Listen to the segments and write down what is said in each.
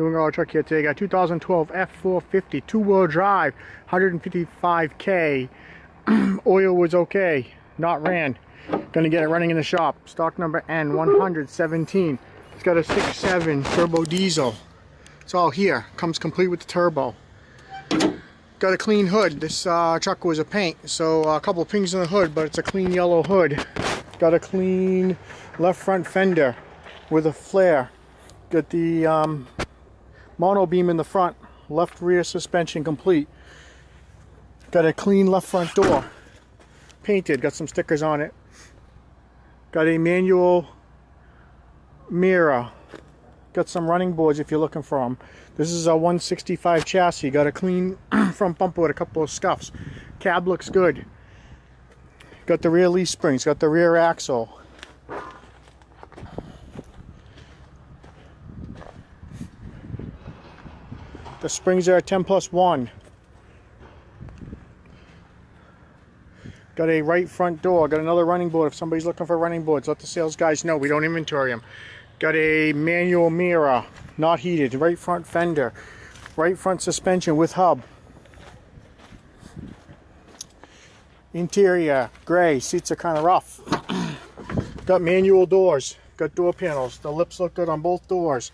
New England Truck here today. Got 2012 F450 two-wheel drive, 155k. Oil was okay, not ran. Gonna get it running in the shop. Stock number N117. It's got a 6.7 turbo diesel. It's all here. Comes complete with the turbo. Got a clean hood. This uh, truck was a paint, so uh, a couple pings in the hood, but it's a clean yellow hood. Got a clean left front fender with a flare. Got the um, mono beam in the front, left rear suspension complete. Got a clean left front door, painted, got some stickers on it. Got a manual mirror. Got some running boards if you're looking for them. This is a 165 chassis. Got a clean front bumper with a couple of scuffs. Cab looks good. Got the rear leaf springs. Got the rear axle. The springs are 10 plus 1. Got a right front door. Got another running board. If somebody's looking for running boards, let the sales guys know. We don't inventory them. Got a manual mirror, not heated. Right front fender. Right front suspension with hub. Interior, gray. Seats are kind of rough. Got manual doors. Got door panels. The lips look good on both doors.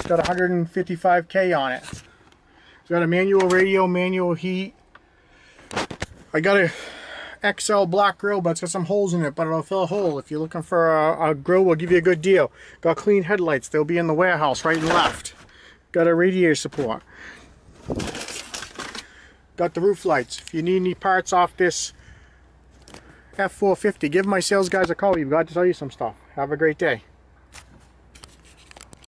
It's got 155k on it. It's got a manual radio, manual heat. I got a XL black grill, but it's got some holes in it, but it'll fill a hole. If you're looking for a, a grill, we'll give you a good deal. Got clean headlights. They'll be in the warehouse right and left. Got a radiator support. Got the roof lights. If you need any parts off this F450, give my sales guys a call. We've got to tell you some stuff. Have a great day.